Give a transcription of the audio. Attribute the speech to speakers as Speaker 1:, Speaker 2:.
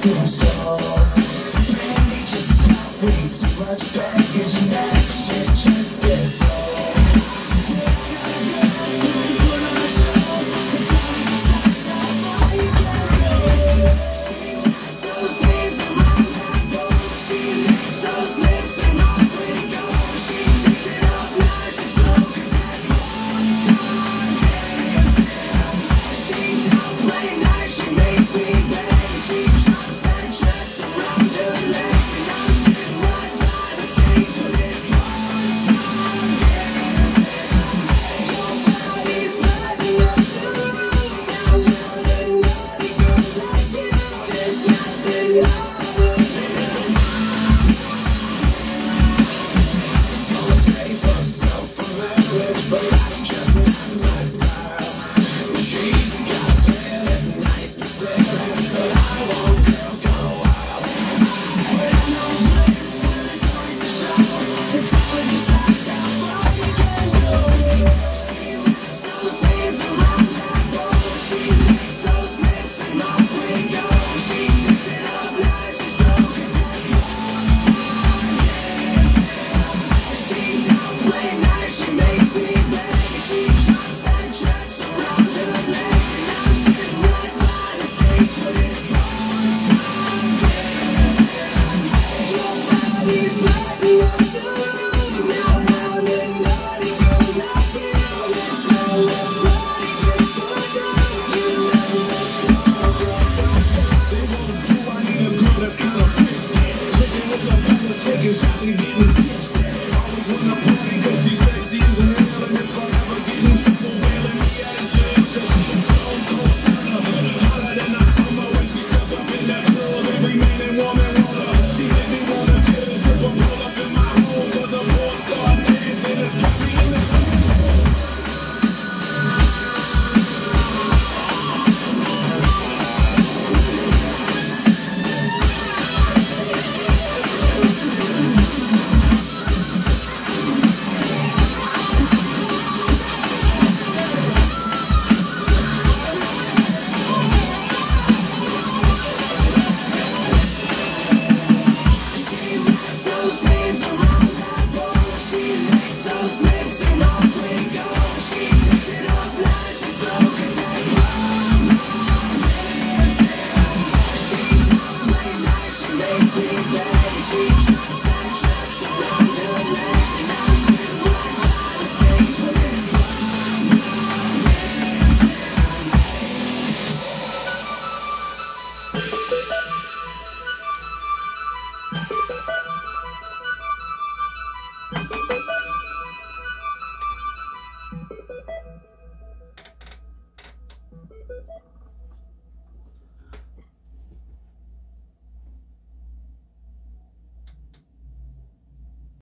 Speaker 1: Don't stop. Just get way too much better.
Speaker 2: Taking shots and getting
Speaker 1: Thank you.